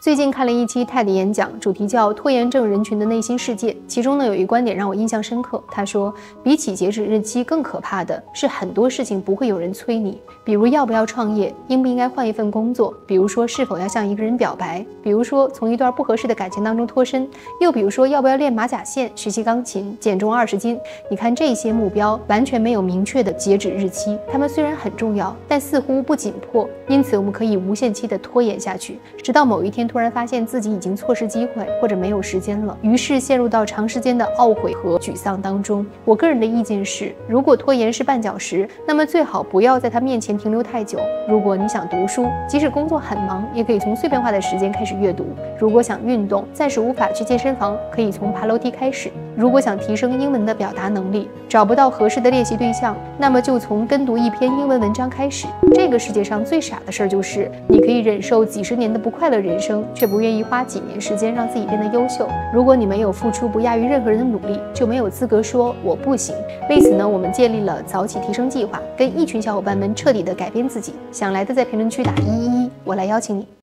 最近看了一期泰的演讲，主题叫“拖延症人群的内心世界”。其中呢，有一观点让我印象深刻。他说，比起截止日期，更可怕的是很多事情不会有人催你。比如要不要创业，应不应该换一份工作，比如说是否要向一个人表白，比如说从一段不合适的感情当中脱身，又比如说要不要练马甲线、学习钢琴、减重二十斤。你看这些目标完全没有明确的截止日期，他们虽然很重要，但似乎不紧迫。因此，我们可以无限期的拖延下去，直到某一天。突然发现自己已经错失机会，或者没有时间了，于是陷入到长时间的懊悔和沮丧当中。我个人的意见是，如果拖延是绊脚石，那么最好不要在他面前停留太久。如果你想读书，即使工作很忙，也可以从碎片化的时间开始阅读。如果想运动，暂时无法去健身房，可以从爬楼梯开始。如果想提升英文的表达能力，找不到合适的练习对象，那么就从跟读一篇英文文章开始。这个世界上最傻的事儿就是，你可以忍受几十年的不快乐人生却不愿意花几年时间让自己变得优秀。如果你没有付出不亚于任何人的努力，就没有资格说我不行。为此呢，我们建立了早起提升计划，跟一群小伙伴们彻底的改变自己。想来的在评论区打一一一，我来邀请你。